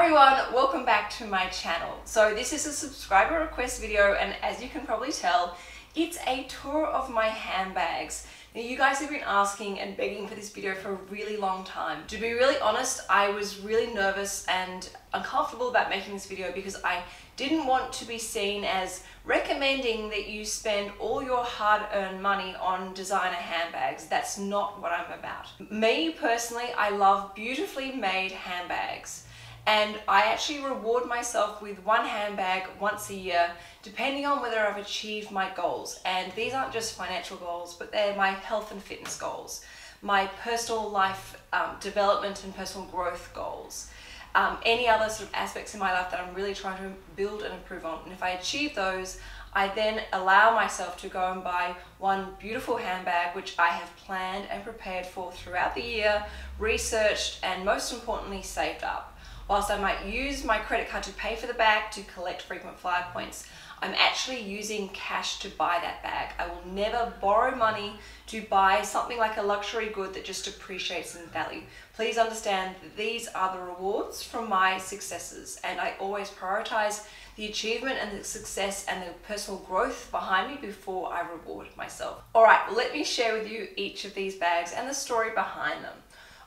Everyone, welcome back to my channel. So this is a subscriber request video and as you can probably tell, it's a tour of my handbags. Now you guys have been asking and begging for this video for a really long time. To be really honest, I was really nervous and uncomfortable about making this video because I didn't want to be seen as recommending that you spend all your hard-earned money on designer handbags. That's not what I'm about. Me personally, I love beautifully made handbags and I actually reward myself with one handbag once a year depending on whether I've achieved my goals and these aren't just financial goals but they're my health and fitness goals my personal life um, development and personal growth goals um, any other sort of aspects in my life that I'm really trying to build and improve on and if I achieve those I then allow myself to go and buy one beautiful handbag which I have planned and prepared for throughout the year, researched and most importantly saved up. Whilst I might use my credit card to pay for the bag to collect frequent flyer points, I'm actually using cash to buy that bag. I will never borrow money to buy something like a luxury good that just appreciates in value. Please understand that these are the rewards from my successes and I always prioritize the achievement and the success and the personal growth behind me before I reward myself. All right, let me share with you each of these bags and the story behind them.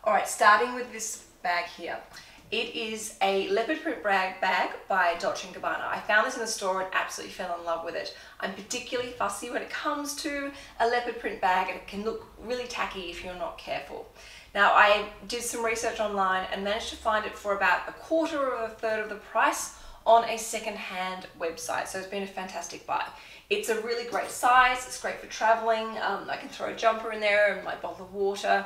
All right, starting with this bag here. It is a leopard print bag, bag by Dolce & Gabbana. I found this in the store and absolutely fell in love with it. I'm particularly fussy when it comes to a leopard print bag and it can look really tacky if you're not careful. Now I did some research online and managed to find it for about a quarter or a third of the price on a second-hand website. So it's been a fantastic buy. It's a really great size. It's great for traveling. Um, I can throw a jumper in there and my bottle of water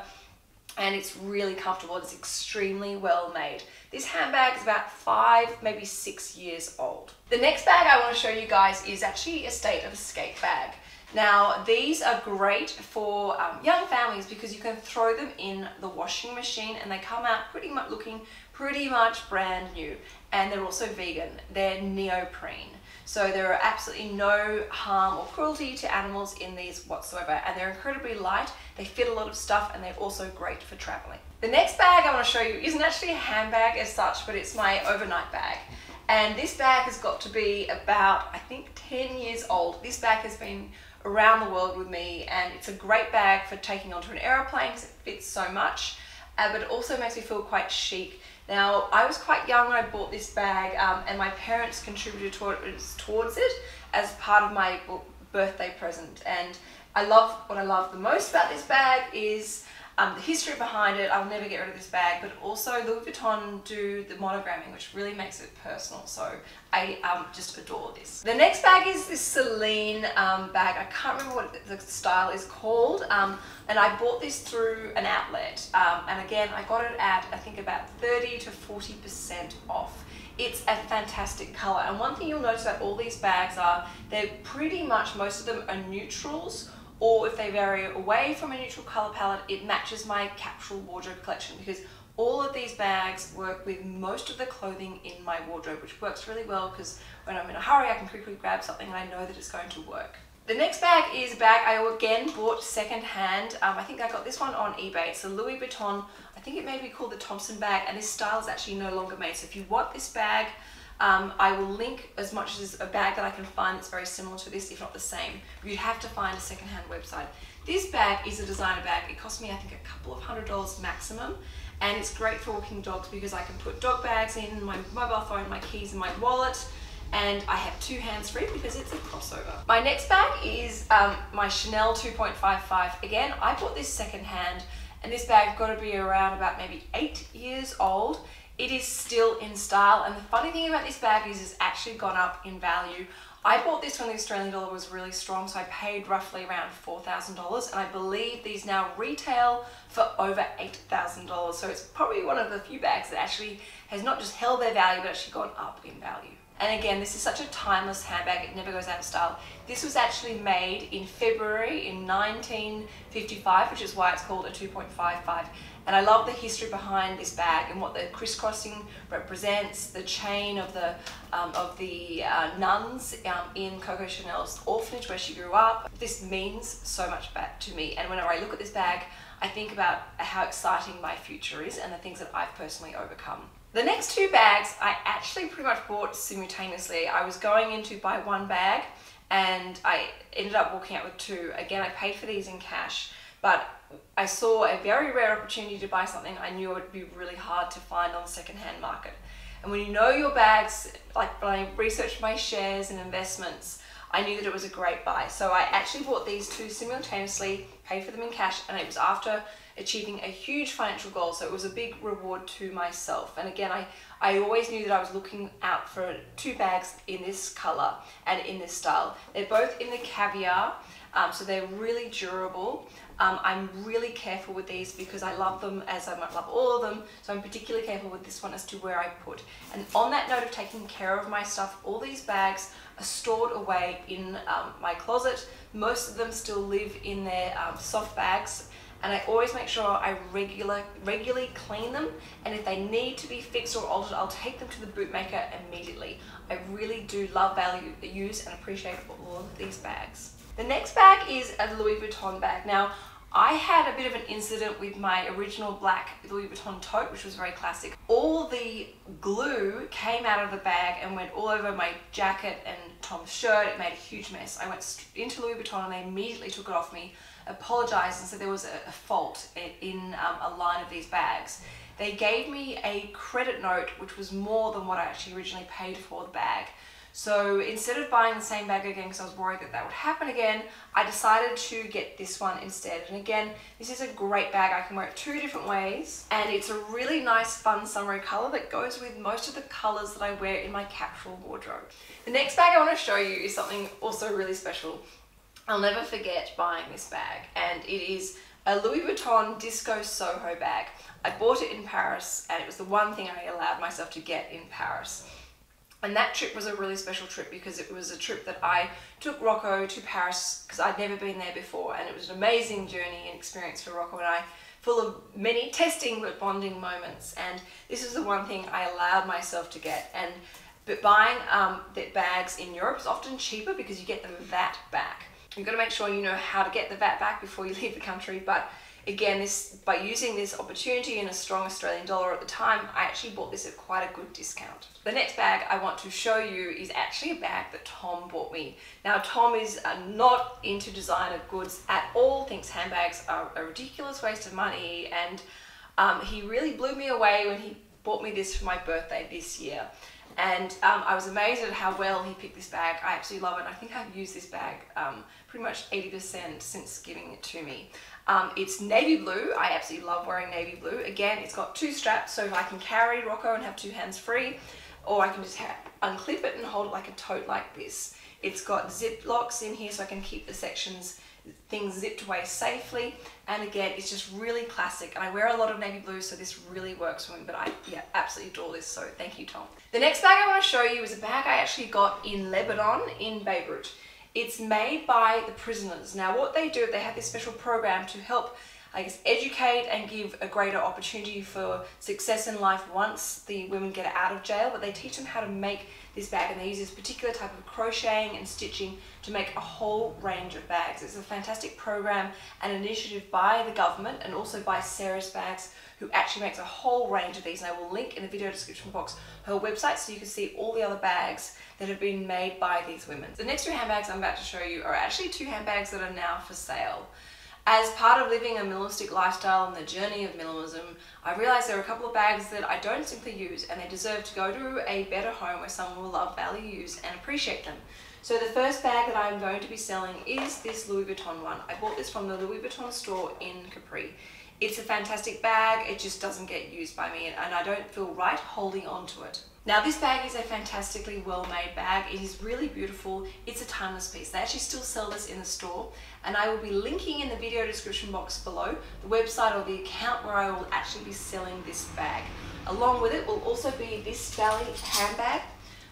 and it's really comfortable. It's extremely well made. This handbag is about five, maybe six years old. The next bag I want to show you guys is actually a State of Escape bag. Now, these are great for um, young families because you can throw them in the washing machine and they come out pretty much looking pretty much brand new. And they're also vegan. They're neoprene. So there are absolutely no harm or cruelty to animals in these whatsoever. And they're incredibly light, they fit a lot of stuff, and they're also great for traveling. The next bag I want to show you isn't actually a handbag as such, but it's my overnight bag. And this bag has got to be about, I think, 10 years old. This bag has been around the world with me and it's a great bag for taking onto an aeroplane because it fits so much, uh, but it also makes me feel quite chic now, I was quite young when I bought this bag um, and my parents contributed towards, towards it as part of my birthday present. And I love, what I love the most about this bag is um, the history behind it, I'll never get rid of this bag, but also Louis Vuitton do the monogramming, which really makes it personal. So I um, just adore this. The next bag is this Celine um, bag. I can't remember what the style is called. Um, and I bought this through an outlet. Um, and again, I got it at, I think about 30 to 40% off. It's a fantastic color. And one thing you'll notice about all these bags are they're pretty much, most of them are neutrals or if they vary away from a neutral color palette, it matches my capsule wardrobe collection because all of these bags work with most of the clothing in my wardrobe, which works really well because when I'm in a hurry, I can quickly grab something and I know that it's going to work. The next bag is a bag I again bought secondhand. Um, I think I got this one on eBay. It's a Louis Vuitton, I think it may be called the Thompson bag, and this style is actually no longer made. So if you want this bag, um, I will link as much as a bag that I can find that's very similar to this, if not the same. You'd have to find a secondhand website. This bag is a designer bag. It cost me, I think, a couple of hundred dollars maximum. And it's great for walking dogs because I can put dog bags in, my mobile phone, my keys, and my wallet. And I have two hands free because it's a crossover. My next bag is um, my Chanel 2.55. Again, I bought this secondhand and this bag's got to be around about maybe eight years old it is still in style and the funny thing about this bag is it's actually gone up in value. I bought this when the Australian dollar was really strong so I paid roughly around $4,000 and I believe these now retail for over $8,000 so it's probably one of the few bags that actually has not just held their value but actually gone up in value. And again, this is such a timeless handbag, it never goes out of style. This was actually made in February in 1955, which is why it's called a 2.55 and I love the history behind this bag and what the crisscrossing represents, the chain of the, um, of the uh, nuns um, in Coco Chanel's orphanage where she grew up. This means so much back to me. And whenever I look at this bag, I think about how exciting my future is and the things that I've personally overcome. The next two bags I actually pretty much bought simultaneously. I was going in to buy one bag and I ended up walking out with two. Again, I paid for these in cash, but I saw a very rare opportunity to buy something I knew it would be really hard to find on the secondhand market. And when you know your bags, like when I researched my shares and investments, I knew that it was a great buy. So I actually bought these two simultaneously, paid for them in cash, and it was after achieving a huge financial goal. So it was a big reward to myself. And again, I, I always knew that I was looking out for two bags in this color and in this style. They're both in the caviar, um, so they're really durable. Um, I'm really careful with these because I love them as I might love all of them. So I'm particularly careful with this one as to where I put. And on that note of taking care of my stuff, all these bags are stored away in um, my closet. Most of them still live in their um, soft bags and I always make sure I regular, regularly clean them and if they need to be fixed or altered, I'll take them to the bootmaker immediately. I really do love value, use and appreciate all of these bags. The next bag is a Louis Vuitton bag. Now, I had a bit of an incident with my original black Louis Vuitton tote, which was very classic. All the glue came out of the bag and went all over my jacket and Tom's shirt. It made a huge mess. I went into Louis Vuitton and they immediately took it off me, apologized and said there was a, a fault in um, a line of these bags. They gave me a credit note, which was more than what I actually originally paid for the bag. So instead of buying the same bag again because I was worried that that would happen again, I decided to get this one instead. And again, this is a great bag. I can wear it two different ways and it's a really nice fun summery color that goes with most of the colors that I wear in my capsule wardrobe. The next bag I want to show you is something also really special. I'll never forget buying this bag and it is a Louis Vuitton Disco Soho bag. I bought it in Paris and it was the one thing I allowed myself to get in Paris. And that trip was a really special trip because it was a trip that I took Rocco to Paris because I'd never been there before and it was an amazing journey and experience for Rocco and I full of many testing but bonding moments and this is the one thing I allowed myself to get and but buying um, the bags in Europe is often cheaper because you get the VAT back. You've got to make sure you know how to get the VAT back before you leave the country but again, this by using this opportunity in a strong Australian dollar at the time, I actually bought this at quite a good discount. The next bag I want to show you is actually a bag that Tom bought me. Now, Tom is uh, not into designer goods at all, thinks handbags are a ridiculous waste of money, and um, he really blew me away when he bought me this for my birthday this year. And um, I was amazed at how well he picked this bag. I absolutely love it. I think I've used this bag um, pretty much 80% since giving it to me. Um, it's navy blue. I absolutely love wearing navy blue. Again, it's got two straps, so I can carry Rocco and have two hands free, or I can just unclip it and hold it like a tote like this. It's got zip locks in here so I can keep the sections things zipped away safely and again it's just really classic and I wear a lot of navy blue so this really works for me but I yeah absolutely adore this so thank you Tom. The next bag I want to show you is a bag I actually got in Lebanon in Beirut. It's made by the prisoners. Now what they do, they have this special program to help I guess, educate and give a greater opportunity for success in life once the women get out of jail, but they teach them how to make this bag and they use this particular type of crocheting and stitching to make a whole range of bags. It's a fantastic program and initiative by the government and also by Sarah's Bags who actually makes a whole range of these and I will link in the video description box her website so you can see all the other bags that have been made by these women. The next two handbags I'm about to show you are actually two handbags that are now for sale. As part of living a minimalistic lifestyle and the journey of minimalism, I realized there are a couple of bags that I don't simply use and they deserve to go to a better home where someone will love, value, use and appreciate them. So the first bag that I'm going to be selling is this Louis Vuitton one. I bought this from the Louis Vuitton store in Capri. It's a fantastic bag, it just doesn't get used by me and I don't feel right holding on to it. Now this bag is a fantastically well-made bag. It is really beautiful. It's a timeless piece. They actually still sell this in the store and I will be linking in the video description box below the website or the account where I will actually be selling this bag. Along with it will also be this Bally handbag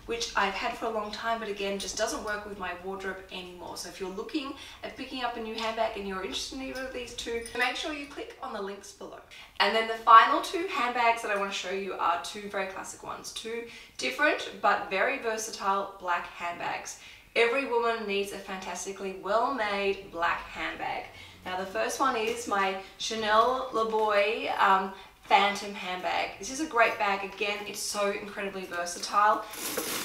which I've had for a long time, but again, just doesn't work with my wardrobe anymore. So if you're looking at picking up a new handbag and you're interested in either of these two, make sure you click on the links below. And then the final two handbags that I want to show you are two very classic ones. Two different, but very versatile black handbags. Every woman needs a fantastically well-made black handbag. Now the first one is my Chanel Le Boy um, Phantom handbag. This is a great bag. Again, it's so incredibly versatile.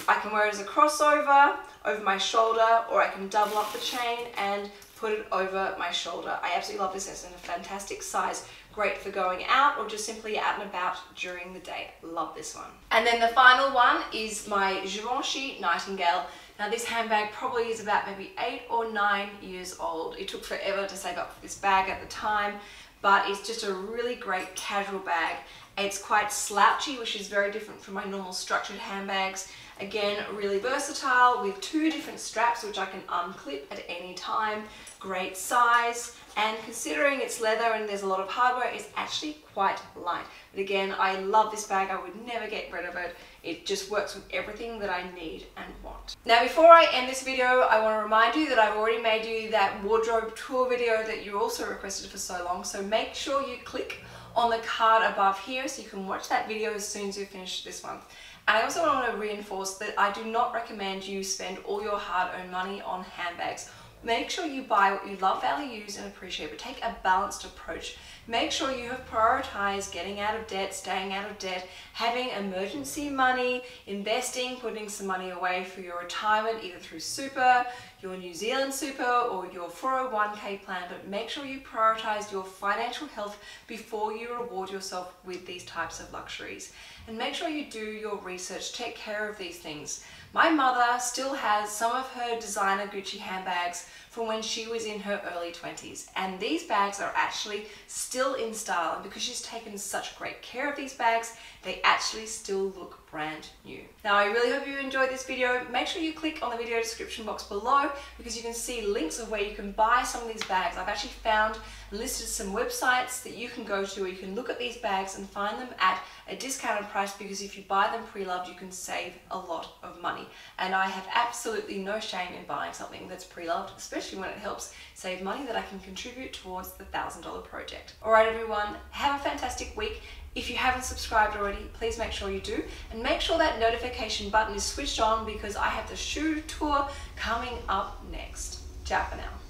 I can wear it as a crossover, over my shoulder, or I can double up the chain and put it over my shoulder. I absolutely love this. It's in a fantastic size. Great for going out or just simply out and about during the day. Love this one. And then the final one is my Givenchy Nightingale. Now this handbag probably is about maybe eight or nine years old. It took forever to save up for this bag at the time, but it's just a really great casual bag. It's quite slouchy, which is very different from my normal structured handbags. Again, really versatile with two different straps, which I can unclip at any time. Great size, and considering it's leather and there's a lot of hardware, it's actually quite light. But again, I love this bag. I would never get rid of it. It just works with everything that I need and want. Now, before I end this video, I want to remind you that I've already made you that wardrobe tour video that you also requested for so long. So make sure you click on the card above here so you can watch that video as soon as you finish this one. And I also want to reinforce that I do not recommend you spend all your hard-earned money on handbags Make sure you buy what you love, value, use, and appreciate, but take a balanced approach. Make sure you have prioritized getting out of debt, staying out of debt, having emergency money, investing, putting some money away for your retirement, either through super, your New Zealand super, or your 401k plan. But make sure you prioritize your financial health before you reward yourself with these types of luxuries. And make sure you do your research, take care of these things. My mother still has some of her designer Gucci handbags from when she was in her early 20s. And these bags are actually still in style. And because she's taken such great care of these bags, they actually still look brand new. Now, I really hope you enjoyed this video. Make sure you click on the video description box below because you can see links of where you can buy some of these bags. I've actually found listed some websites that you can go to where you can look at these bags and find them at a discounted price because if you buy them pre-loved, you can save a lot of money. And I have absolutely no shame in buying something that's pre-loved, especially when it helps save money that I can contribute towards the $1,000 project. All right, everyone, have a fantastic week. If you haven't subscribed already, please make sure you do. And make sure that notification button is switched on because I have the shoe tour coming up next. Ciao for now.